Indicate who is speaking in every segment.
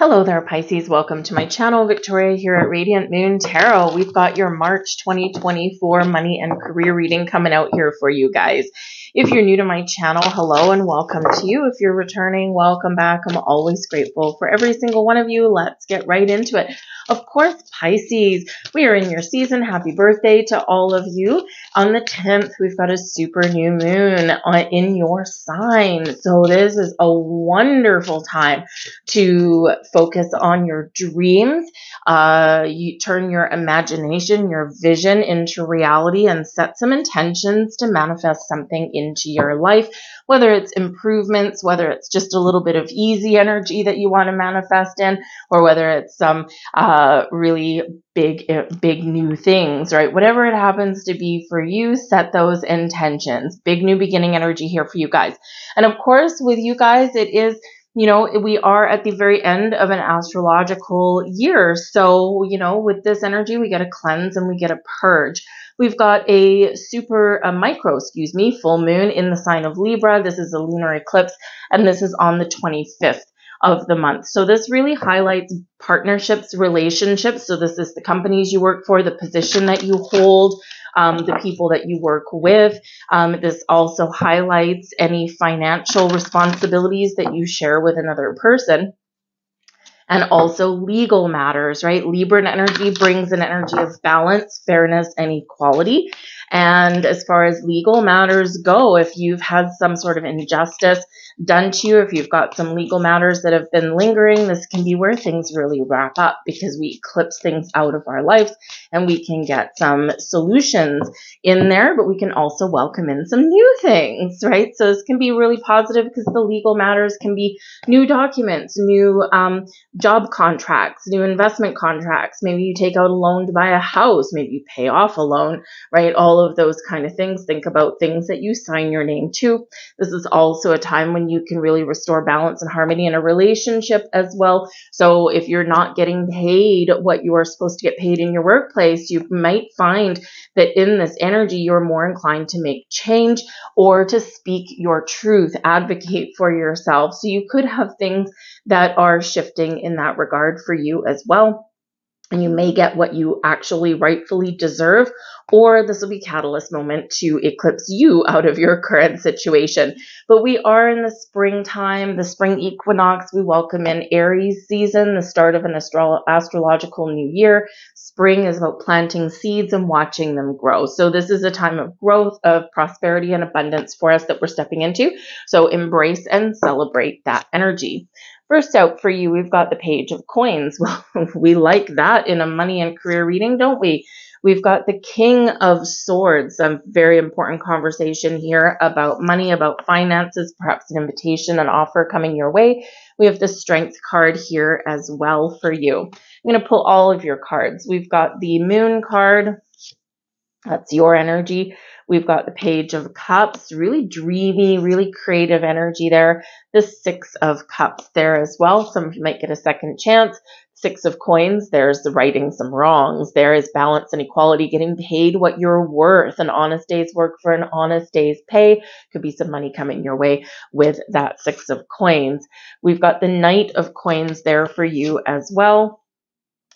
Speaker 1: Hello there, Pisces. Welcome to my channel. Victoria here at Radiant Moon Tarot. We've got your March 2024 money and career reading coming out here for you guys. If you're new to my channel, hello and welcome to you. If you're returning, welcome back. I'm always grateful for every single one of you. Let's get right into it. Of course, Pisces, we are in your season. Happy birthday to all of you. On the 10th, we've got a super new moon in your sign. So this is a wonderful time to focus on your dreams. Uh, you turn your imagination, your vision into reality and set some intentions to manifest something into your life, whether it's improvements, whether it's just a little bit of easy energy that you want to manifest in, or whether it's some uh, really big, uh, big new things, right? Whatever it happens to be for you, set those intentions. Big new beginning energy here for you guys. And of course, with you guys, it is you know, we are at the very end of an astrological year. So, you know, with this energy, we get a cleanse and we get a purge. We've got a super, a micro, excuse me, full moon in the sign of Libra. This is a lunar eclipse, and this is on the 25th of the month. So this really highlights partnerships, relationships. So this is the companies you work for, the position that you hold, um, the people that you work with. Um, this also highlights any financial responsibilities that you share with another person. And also legal matters, right? Libran energy brings an energy of balance, fairness, and equality. And as far as legal matters go, if you've had some sort of injustice, done to you, if you've got some legal matters that have been lingering, this can be where things really wrap up because we eclipse things out of our lives and we can get some solutions in there, but we can also welcome in some new things, right? So this can be really positive because the legal matters can be new documents, new um, job contracts, new investment contracts. Maybe you take out a loan to buy a house, maybe you pay off a loan, right? All of those kind of things. Think about things that you sign your name to. This is also a time when you can really restore balance and harmony in a relationship as well. So if you're not getting paid what you are supposed to get paid in your workplace, you might find that in this energy, you're more inclined to make change or to speak your truth, advocate for yourself. So you could have things that are shifting in that regard for you as well and you may get what you actually rightfully deserve, or this will be catalyst moment to eclipse you out of your current situation. But we are in the springtime, the spring equinox. We welcome in Aries season, the start of an astro- astrological new year. Spring is about planting seeds and watching them grow. So this is a time of growth, of prosperity and abundance for us that we're stepping into. So embrace and celebrate that energy. First out for you, we've got the page of coins. Well, we like that in a money and career reading, don't we? We've got the King of Swords, a very important conversation here about money, about finances, perhaps an invitation, an offer coming your way. We have the Strength card here as well for you. I'm going to pull all of your cards. We've got the Moon card. That's your energy. We've got the Page of Cups, really dreamy, really creative energy there. The Six of Cups there as well. Some of you might get a second chance. Six of Coins, there's the righting some wrongs. There is balance and equality, getting paid what you're worth. An honest day's work for an honest day's pay. Could be some money coming your way with that Six of Coins. We've got the Knight of Coins there for you as well.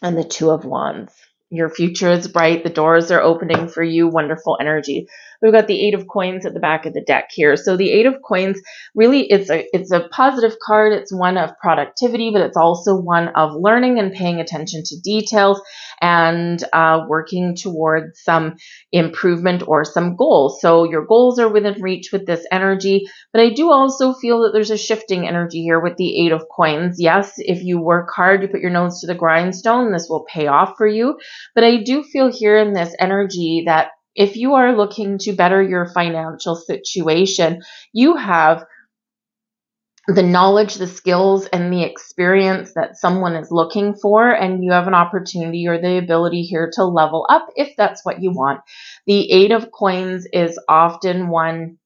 Speaker 1: And the Two of Wands. Your future is bright. The doors are opening for you. Wonderful energy. We've got the eight of coins at the back of the deck here. So the eight of coins really it's a it's a positive card. It's one of productivity, but it's also one of learning and paying attention to details and uh, working towards some improvement or some goals. So your goals are within reach with this energy, but I do also feel that there's a shifting energy here with the eight of coins. Yes, if you work hard, you put your nose to the grindstone, this will pay off for you. But I do feel here in this energy that if you are looking to better your financial situation, you have the knowledge, the skills, and the experience that someone is looking for, and you have an opportunity or the ability here to level up if that's what you want. The Eight of Coins is often one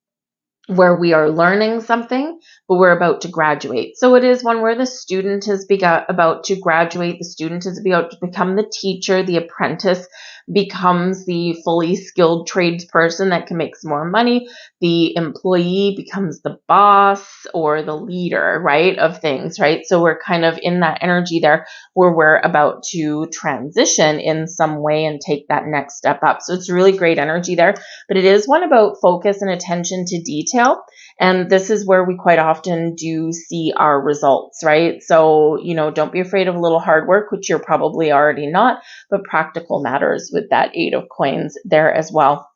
Speaker 1: where we are learning something, but we're about to graduate. So it is one where the student is about to graduate, the student is about to become the teacher, the apprentice, becomes the fully skilled tradesperson that can make some more money. The employee becomes the boss or the leader, right, of things, right? So we're kind of in that energy there where we're about to transition in some way and take that next step up. So it's really great energy there, but it is one about focus and attention to detail. And this is where we quite often do see our results, right? So, you know, don't be afraid of a little hard work, which you're probably already not, but practical matters with that eight of coins there as well.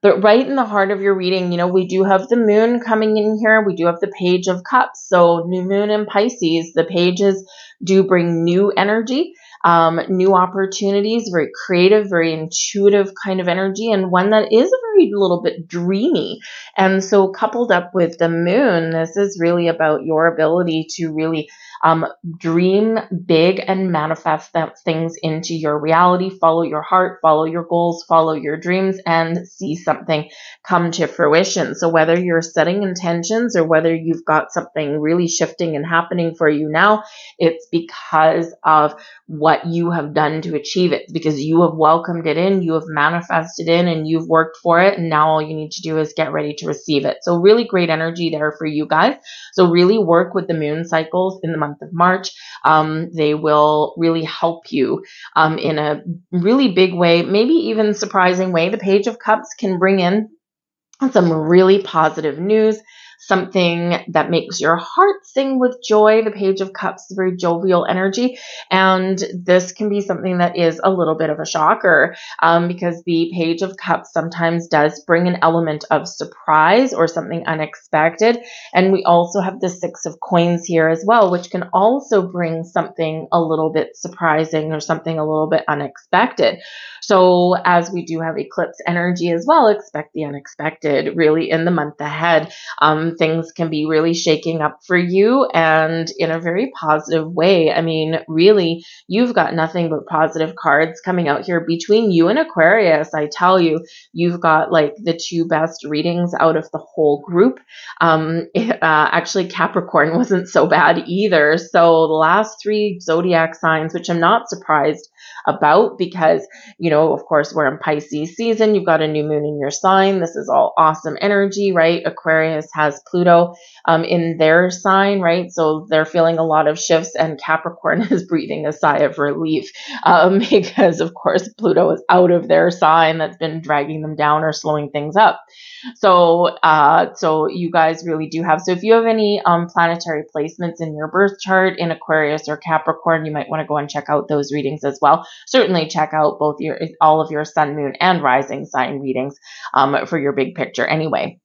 Speaker 1: But right in the heart of your reading, you know, we do have the moon coming in here. We do have the page of cups. So new moon in Pisces, the pages do bring new energy, um, new opportunities, very creative, very intuitive kind of energy, and one that is a very little bit dreamy. And so coupled up with the moon, this is really about your ability to really um, dream big and manifest that things into your reality. Follow your heart, follow your goals, follow your dreams, and see something come to fruition. So whether you're setting intentions or whether you've got something really shifting and happening for you now, it's because of what you have done to achieve it. because you have welcomed it in, you have manifested in, and you've worked for it. And now all you need to do is get ready to receive it. So really great energy there for you guys. So really work with the moon cycles in the month of March. Um, they will really help you um, in a really big way, maybe even surprising way. The Page of Cups can bring in some really positive news something that makes your heart sing with joy. The Page of Cups, is very jovial energy. And this can be something that is a little bit of a shocker um, because the Page of Cups sometimes does bring an element of surprise or something unexpected. And we also have the Six of Coins here as well, which can also bring something a little bit surprising or something a little bit unexpected. So, as we do have eclipse energy as well, expect the unexpected really in the month ahead. Um, things can be really shaking up for you and in a very positive way. I mean, really, you've got nothing but positive cards coming out here between you and Aquarius. I tell you, you've got like the two best readings out of the whole group. Um, uh, actually, Capricorn wasn't so bad either. So the last three zodiac signs, which I'm not surprised about because, you know, of course, we're in Pisces season. You've got a new moon in your sign. This is all awesome energy, right? Aquarius has Pluto um, in their sign, right? So they're feeling a lot of shifts, and Capricorn is breathing a sigh of relief um, because, of course, Pluto is out of their sign that's been dragging them down or slowing things up. So, uh, so you guys really do have. So, if you have any um, planetary placements in your birth chart in Aquarius or Capricorn, you might want to go and check out those readings as well. Certainly, check out both your all of your Sun, Moon, and Rising sign readings um, for your big picture. Anyway.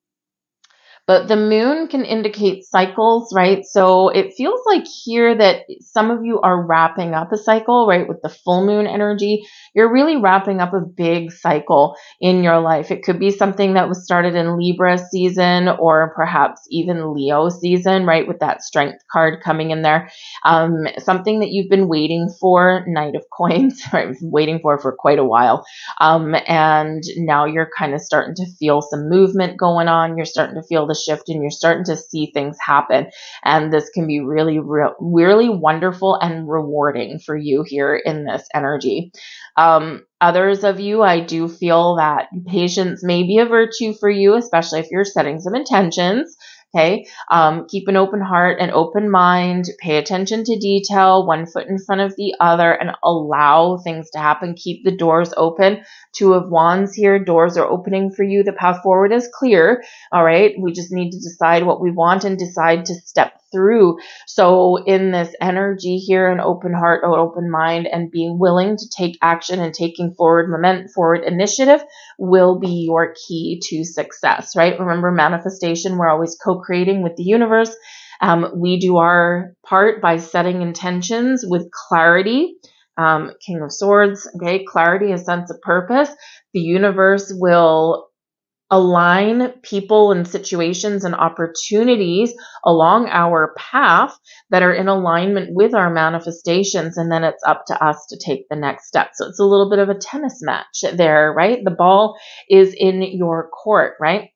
Speaker 1: But the moon can indicate cycles, right? So it feels like here that some of you are wrapping up a cycle, right? With the full moon energy, you're really wrapping up a big cycle in your life. It could be something that was started in Libra season or perhaps even Leo season, right? With that strength card coming in there. Um, something that you've been waiting for, Knight of Coins, right? Waiting for for quite a while. Um, and now you're kind of starting to feel some movement going on. You're starting to feel the shift and you're starting to see things happen. And this can be really, really wonderful and rewarding for you here in this energy. Um, others of you, I do feel that patience may be a virtue for you, especially if you're setting some intentions. Okay. Um, keep an open heart and open mind. Pay attention to detail, one foot in front of the other, and allow things to happen. Keep the doors open. Two of Wands here. Doors are opening for you. The path forward is clear. All right. We just need to decide what we want and decide to step through. So, in this energy here, an open heart, an open mind, and being willing to take action and taking forward momentum, forward initiative will be your key to success, right? Remember, manifestation, we're always co creating with the universe. Um, we do our part by setting intentions with clarity. Um, King of Swords, okay, clarity, a sense of purpose. The universe will align people and situations and opportunities along our path that are in alignment with our manifestations. And then it's up to us to take the next step. So it's a little bit of a tennis match there, right? The ball is in your court, right?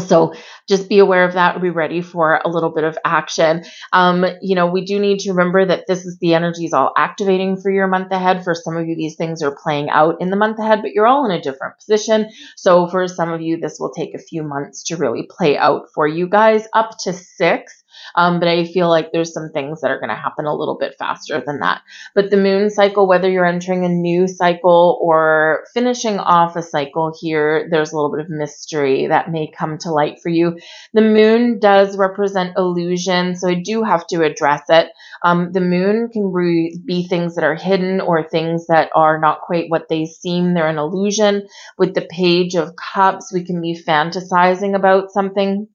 Speaker 1: So just be aware of that. Be ready for a little bit of action. Um, you know, we do need to remember that this is the energies all activating for your month ahead. For some of you, these things are playing out in the month ahead, but you're all in a different position. So for some of you, this will take a few months to really play out for you guys, up to six. Um, but I feel like there's some things that are going to happen a little bit faster than that. But the moon cycle, whether you're entering a new cycle or finishing off a cycle here, there's a little bit of mystery that may come to light for you. The moon does represent illusion, so I do have to address it. Um, the moon can be, be things that are hidden or things that are not quite what they seem. They're an illusion. With the page of cups, we can be fantasizing about something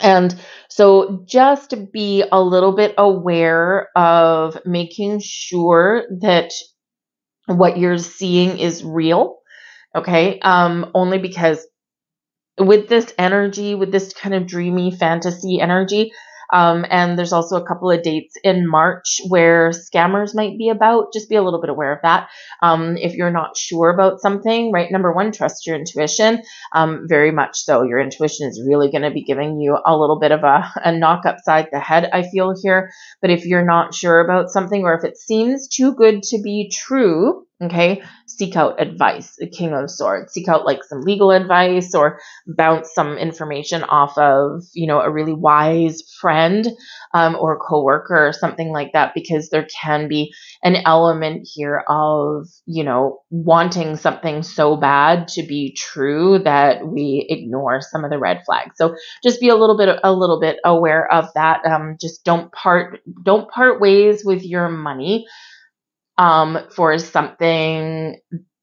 Speaker 1: and so just be a little bit aware of making sure that what you're seeing is real. Okay. Um, only because with this energy, with this kind of dreamy fantasy energy, um, and there's also a couple of dates in March where scammers might be about. Just be a little bit aware of that. Um, if you're not sure about something, right? Number one, trust your intuition. Um, very much so. Your intuition is really going to be giving you a little bit of a, a knock upside the head, I feel here. But if you're not sure about something or if it seems too good to be true, Okay, seek out advice, the King of Swords. Seek out like some legal advice or bounce some information off of, you know, a really wise friend um, or coworker or something like that, because there can be an element here of, you know, wanting something so bad to be true that we ignore some of the red flags. So just be a little bit, a little bit aware of that. Um, just don't part, don't part ways with your money um, for something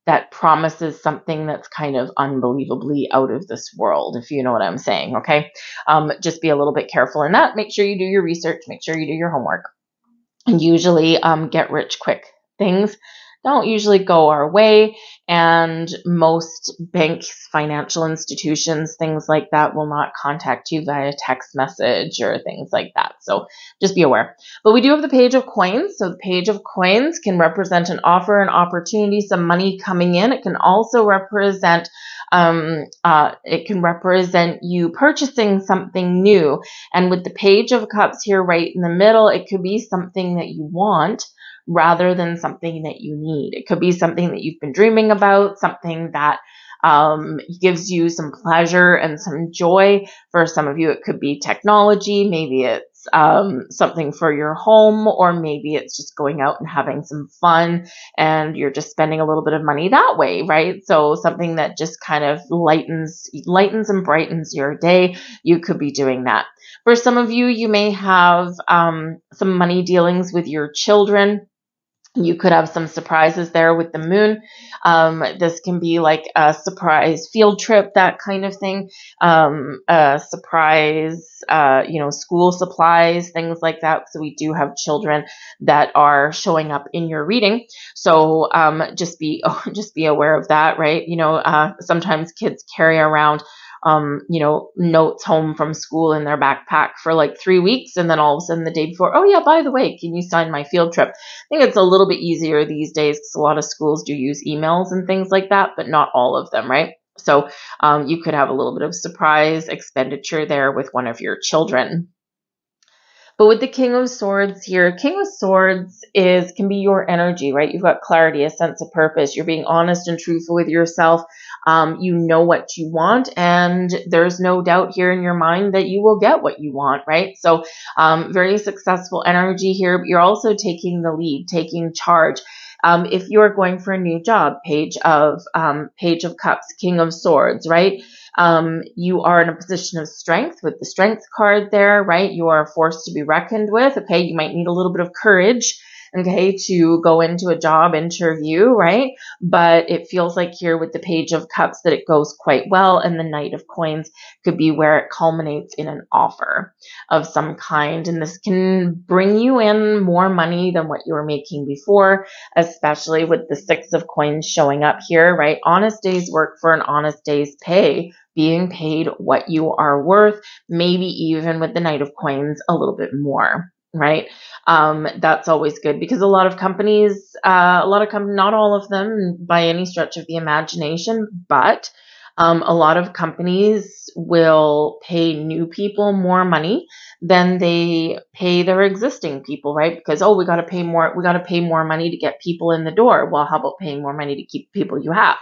Speaker 1: that promises something that's kind of unbelievably out of this world, if you know what I'm saying. Okay. Um, just be a little bit careful in that. Make sure you do your research, make sure you do your homework. And usually um, get rich quick things don't usually go our way. And most banks, financial institutions, things like that will not contact you via text message or things like that. So just be aware. But we do have the page of coins. So the page of coins can represent an offer, an opportunity, some money coming in. It can also represent um, uh, it can represent you purchasing something new. And with the page of cups here right in the middle, it could be something that you want rather than something that you need. It could be something that you've been dreaming about, something that um, gives you some pleasure and some joy. For some of you, it could be technology. Maybe it's um, something for your home, or maybe it's just going out and having some fun and you're just spending a little bit of money that way, right? So something that just kind of lightens, lightens and brightens your day. You could be doing that. For some of you, you may have um, some money dealings with your children you could have some surprises there with the moon. Um, this can be like a surprise field trip, that kind of thing. Um, a surprise, uh, you know, school supplies, things like that. So we do have children that are showing up in your reading. So um, just be just be aware of that, right? You know, uh, sometimes kids carry around um, you know, notes home from school in their backpack for like three weeks. And then all of a sudden the day before, oh, yeah, by the way, can you sign my field trip? I think it's a little bit easier these days because a lot of schools do use emails and things like that, but not all of them, right? So um, you could have a little bit of surprise expenditure there with one of your children. But with the King of Swords here, King of Swords is can be your energy, right? You've got clarity, a sense of purpose. You're being honest and truthful with yourself. Um, you know what you want, and there's no doubt here in your mind that you will get what you want, right? So, um, very successful energy here, but you're also taking the lead, taking charge. Um, if you're going for a new job, page of um, page of cups, king of swords, right? Um, you are in a position of strength with the strength card there, right? You are a force to be reckoned with. Okay, you might need a little bit of courage okay, to go into a job interview, right? But it feels like here with the Page of Cups that it goes quite well, and the Knight of Coins could be where it culminates in an offer of some kind. And this can bring you in more money than what you were making before, especially with the Six of Coins showing up here, right? Honest day's work for an honest day's pay being paid what you are worth, maybe even with the Knight of Coins a little bit more right? Um, that's always good because a lot of companies, uh, a lot of companies, not all of them by any stretch of the imagination, but Um, a lot of companies will pay new people more money than they pay their existing people, right? Because oh, we got to pay more, we got to pay more money to get people in the door. Well, how about paying more money to keep people you have?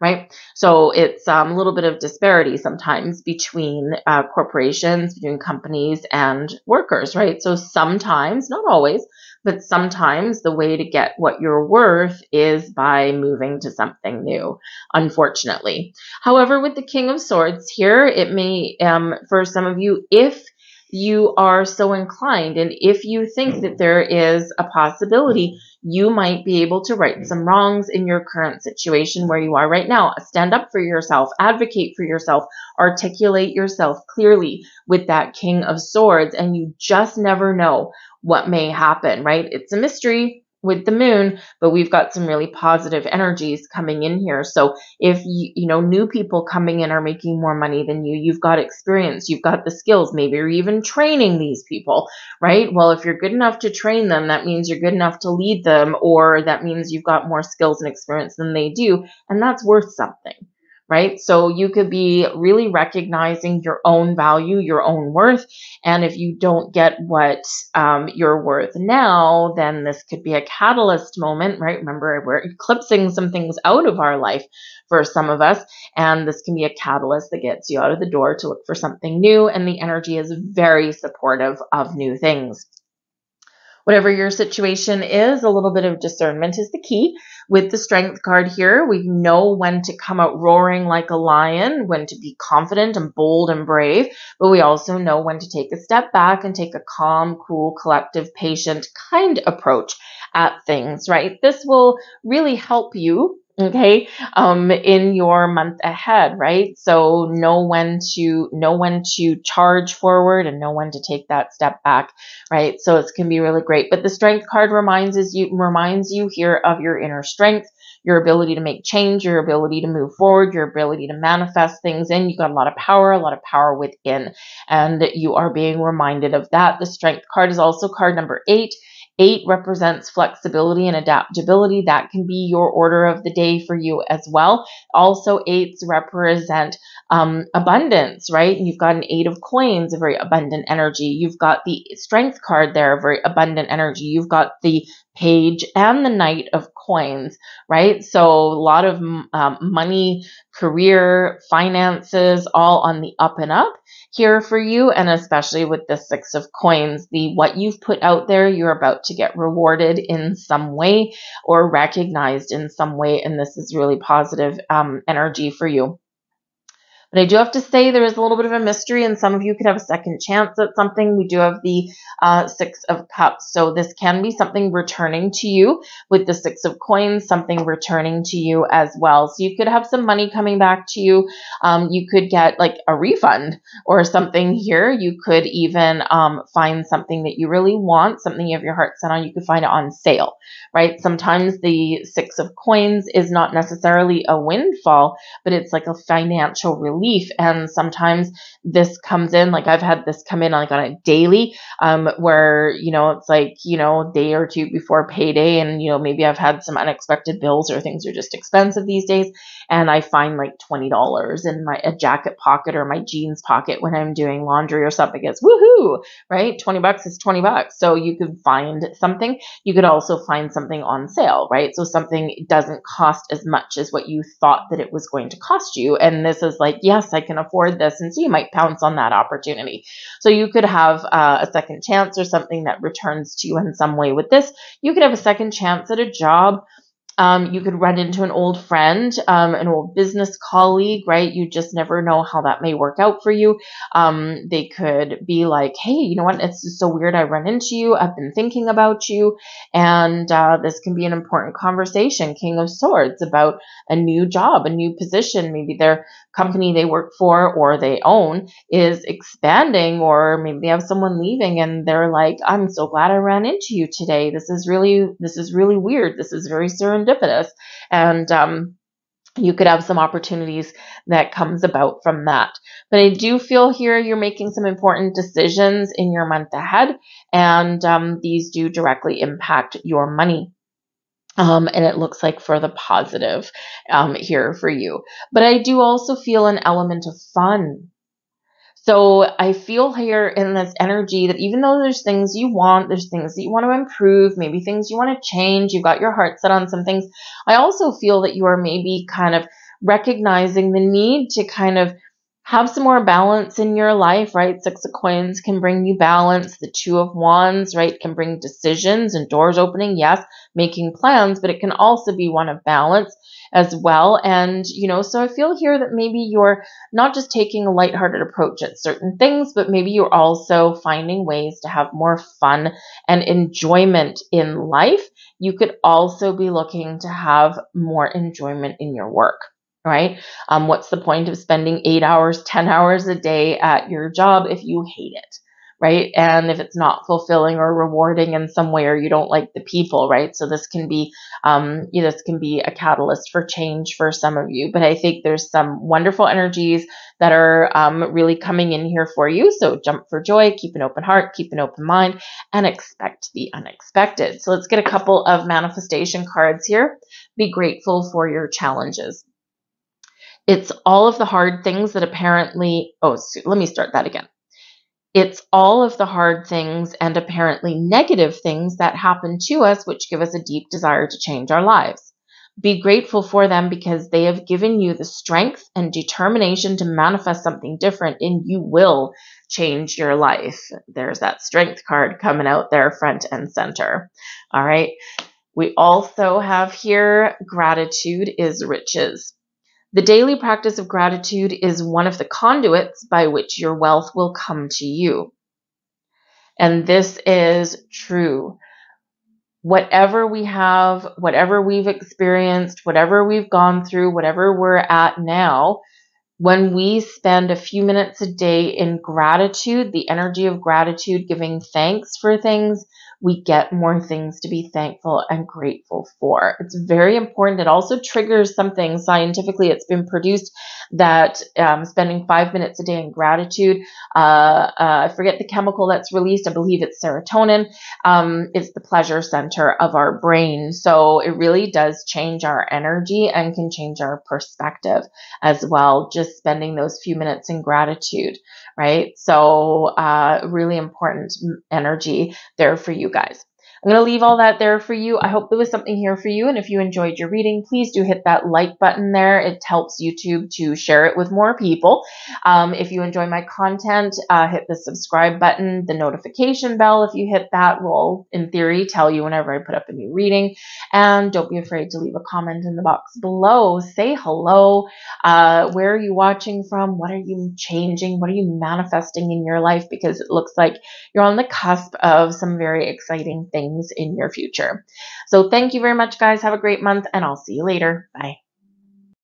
Speaker 1: Right? So it's um, a little bit of disparity sometimes between uh, corporations, between companies and workers, right? So sometimes, not always, but sometimes the way to get what you're worth is by moving to something new, unfortunately. However, with the King of Swords here, it may, um, for some of you, if you are so inclined. And if you think that there is a possibility, you might be able to right some wrongs in your current situation where you are right now. Stand up for yourself, advocate for yourself, articulate yourself clearly with that King of Swords, and you just never know what may happen, right? It's a mystery with the moon, but we've got some really positive energies coming in here. So if you, you know, new people coming in are making more money than you, you've got experience, you've got the skills, maybe you're even training these people, right? Well, if you're good enough to train them, that means you're good enough to lead them, or that means you've got more skills and experience than they do. And that's worth something right? So you could be really recognizing your own value, your own worth. And if you don't get what um, you're worth now, then this could be a catalyst moment, right? Remember, we're eclipsing some things out of our life for some of us. And this can be a catalyst that gets you out of the door to look for something new. And the energy is very supportive of new things. Whatever your situation is, a little bit of discernment is the key. With the strength card here, we know when to come out roaring like a lion, when to be confident and bold and brave, but we also know when to take a step back and take a calm, cool, collective, patient, kind approach at things, right? This will really help you okay um in your month ahead right? So know when to know when to charge forward and know when to take that step back right? So it can be really great. But the strength card reminds us you reminds you here of your inner strength your ability to make change your ability to move forward your ability to manifest things in. You got a lot of power a lot of power within and you are being reminded of that. The strength card is also card number eight Eight represents flexibility and adaptability. That can be your order of the day for you as well. Also, eights represent um, abundance, right? You've got an eight of coins, a very abundant energy. You've got the strength card there, a very abundant energy. You've got the page and the knight of coins, right? So a lot of um, money, career, finances, all on the up and up here for you. And especially with the six of coins, the what you've put out there, you're about to get rewarded in some way or recognized in some way. And this is really positive um, energy for you. But I do have to say there is a little bit of a mystery, and some of you could have a second chance at something. We do have the uh, Six of Cups, so this can be something returning to you with the Six of Coins, something returning to you as well. So you could have some money coming back to you. Um, you could get like a refund or something here. You could even um, find something that you really want, something you have your heart set on. You could find it on sale, right? Sometimes the Six of Coins is not necessarily a windfall, but it's like a financial relief relief. And sometimes this comes in, like I've had this come in like on a daily, um, where, you know, it's like, you know, day or two before payday. And, you know, maybe I've had some unexpected bills or things are just expensive these days. And I find like $20 in my a jacket pocket or my jeans pocket when I'm doing laundry or something. It's woohoo, right? 20 bucks is 20 bucks. So you could find something. You could also find something on sale, right? So something doesn't cost as much as what you thought that it was going to cost you. And this is like, yes, I can afford this. And so you might pounce on that opportunity. So you could have uh, a second chance or something that returns to you in some way with this. You could have a second chance at a job um, you could run into an old friend, um, an old business colleague, right? You just never know how that may work out for you. Um, they could be like, hey, you know what? It's so weird. I run into you. I've been thinking about you. And uh, this can be an important conversation, King of Swords, about a new job, a new position. Maybe their company they work for or they own is expanding, or maybe they have someone leaving and they're like, I'm so glad I ran into you today. This is really, this is really weird. This is very serendipitous. And um, you could have some opportunities that comes about from that. But I do feel here you're making some important decisions in your month ahead, and um, these do directly impact your money. Um, and it looks like for the positive um, here for you. But I do also feel an element of fun so I feel here in this energy that even though there's things you want, there's things that you want to improve, maybe things you want to change, you've got your heart set on some things. I also feel that you are maybe kind of recognizing the need to kind of have some more balance in your life, right? Six of coins can bring you balance. The two of wands, right, can bring decisions and doors opening. Yes, making plans, but it can also be one of balance as well. And, you know, so I feel here that maybe you're not just taking a lighthearted approach at certain things, but maybe you're also finding ways to have more fun and enjoyment in life. You could also be looking to have more enjoyment in your work right? Um, what's the point of spending eight hours, 10 hours a day at your job if you hate it? right? And if it's not fulfilling or rewarding in some way, or you don't like the people, right? So this can be, um, you know, this can be a catalyst for change for some of you. But I think there's some wonderful energies that are um, really coming in here for you. So jump for joy, keep an open heart, keep an open mind, and expect the unexpected. So let's get a couple of manifestation cards here. Be grateful for your challenges. It's all of the hard things that apparently, oh, let me start that again it's all of the hard things and apparently negative things that happen to us which give us a deep desire to change our lives. Be grateful for them because they have given you the strength and determination to manifest something different, and you will change your life. There's that strength card coming out there, front and center. All right. We also have here gratitude is riches. The daily practice of gratitude is one of the conduits by which your wealth will come to you. And this is true. Whatever we have, whatever we've experienced, whatever we've gone through, whatever we're at now, when we spend a few minutes a day in gratitude, the energy of gratitude, giving thanks for things, we get more things to be thankful and grateful for. It's very important. It also triggers something scientifically. It's been produced that um, spending five minutes a day in gratitude, uh, uh, I forget the chemical that's released. I believe it's serotonin. Um, it's the pleasure center of our brain. So it really does change our energy and can change our perspective as well. Just spending those few minutes in gratitude right? So, uh, really important energy there for you guys. I'm going to leave all that there for you. I hope there was something here for you. And if you enjoyed your reading, please do hit that like button there. It helps YouTube to share it with more people. Um, if you enjoy my content, uh, hit the subscribe button. The notification bell, if you hit that, will, in theory, tell you whenever I put up a new reading. And don't be afraid to leave a comment in the box below. Say hello. Uh, where are you watching from? What are you changing? What are you manifesting in your life? Because it looks like you're on the cusp of some very exciting things things in your future. So thank you very much, guys. Have a great month, and I'll see you later. Bye.